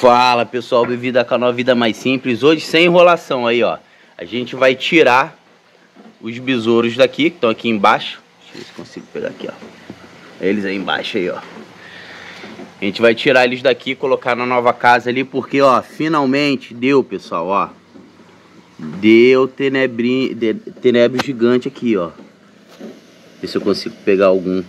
Fala pessoal, bem-vindo ao canal Vida Mais Simples. Hoje sem enrolação aí, ó. A gente vai tirar os besouros daqui, que estão aqui embaixo. Deixa eu ver se consigo pegar aqui, ó. Eles aí embaixo aí, ó. A gente vai tirar eles daqui colocar na nova casa ali, porque, ó, finalmente deu, pessoal, ó. Deu tenebrinho, tenebro gigante aqui, ó. Ver se eu consigo pegar algum.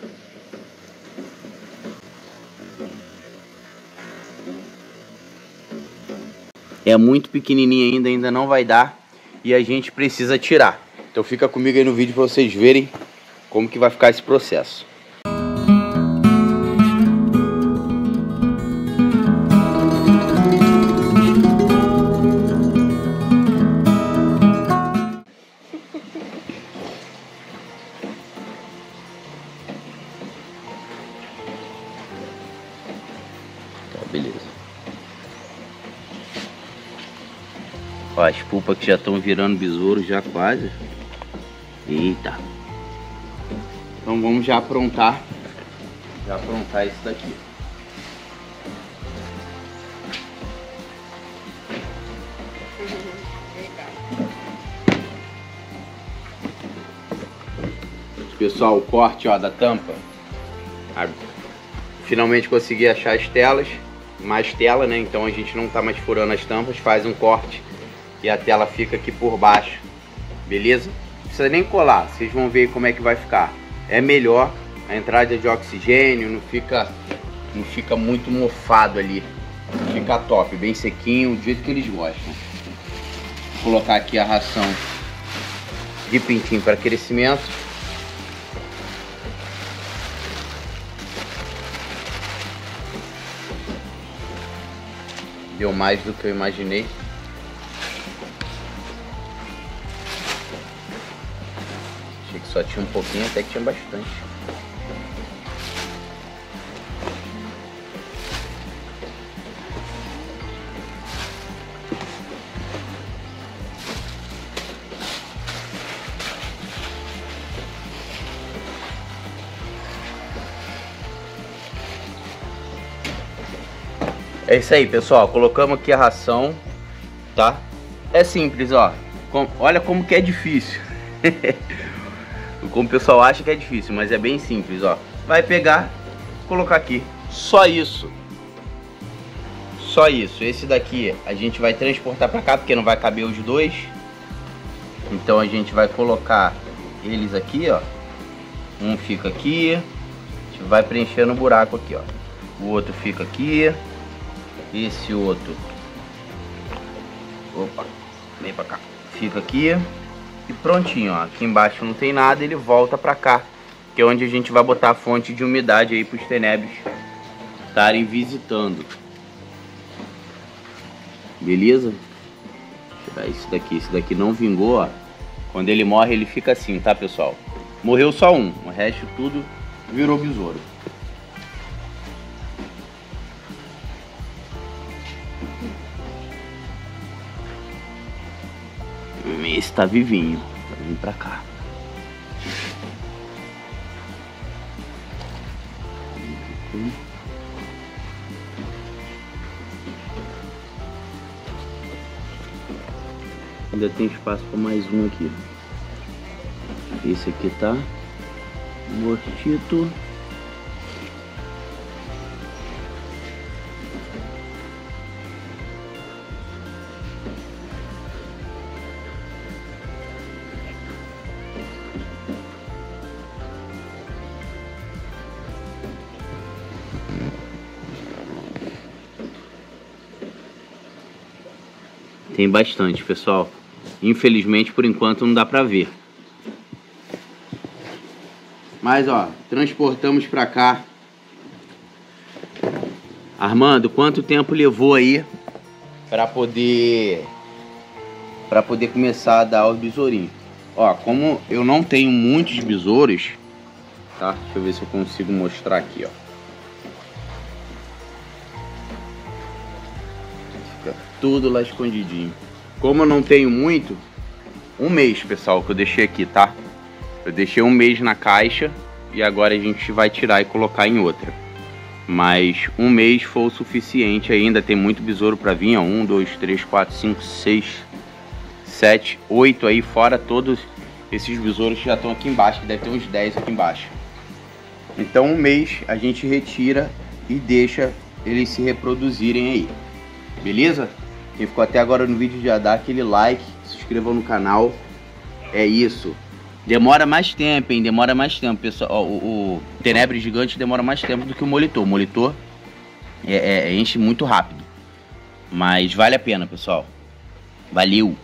É muito pequenininho ainda, ainda não vai dar. E a gente precisa tirar. Então fica comigo aí no vídeo para vocês verem como que vai ficar esse processo. Tá, beleza. As pulpas que já estão virando besouro já quase. Eita. Então vamos já aprontar. Já aprontar isso daqui. Pessoal, o corte ó, da tampa. Finalmente consegui achar as telas. Mais tela, né? Então a gente não tá mais furando as tampas. Faz um corte e a tela fica aqui por baixo. Beleza? Não precisa nem colar. Vocês vão ver como é que vai ficar. É melhor a entrada de oxigênio. Não fica, não fica muito mofado ali. Fica top, bem sequinho, do jeito que eles gostam. Vou colocar aqui a ração de pintinho para crescimento. Deu mais do que eu imaginei. Só tinha um pouquinho, até que tinha bastante. É isso aí, pessoal. Colocamos aqui a ração, tá? É simples, ó. Olha como que é difícil. como o pessoal acha que é difícil, mas é bem simples, ó. Vai pegar, colocar aqui. Só isso. Só isso. Esse daqui a gente vai transportar para cá, porque não vai caber os dois. Então a gente vai colocar eles aqui, ó. Um fica aqui. A gente vai preenchendo o buraco aqui, ó. O outro fica aqui esse outro opa vem pra cá fica aqui e prontinho ó. Aqui embaixo não tem nada ele volta pra cá que é onde a gente vai botar a fonte de umidade aí pros tenebres estarem visitando. Beleza? Tirar esse daqui. Esse daqui não vingou ó. Quando ele morre ele fica assim tá pessoal? Morreu só um. O resto tudo virou besouro tá vivinho. Vir pra cá. Ainda tem espaço para mais um aqui. Esse aqui tá mortito. Tem bastante, pessoal. Infelizmente, por enquanto, não dá pra ver. Mas, ó, transportamos pra cá. Armando, quanto tempo levou aí pra poder... Pra poder começar a dar os besourinhos? Ó, como eu não tenho muitos besouros, tá? Deixa eu ver se eu consigo mostrar aqui, ó. Tudo lá escondidinho. Como eu não tenho muito, um mês, pessoal, que eu deixei aqui, tá? Eu deixei um mês na caixa e agora a gente vai tirar e colocar em outra. Mas um mês foi o suficiente ainda, tem muito besouro para vir, ó. Um, dois, três, quatro, cinco, seis, sete, oito aí, fora todos esses besouros que já estão aqui embaixo, que deve ter uns 10 aqui embaixo. Então um mês a gente retira e deixa eles se reproduzirem aí. Beleza? Quem ficou até agora no vídeo já dá aquele like, se inscreva no canal. É isso. Demora mais tempo, hein? Demora mais tempo, pessoal. O, o Tenebre Gigante demora mais tempo do que o Molitor. O Molitor é, é, enche muito rápido. Mas vale a pena, pessoal. Valeu!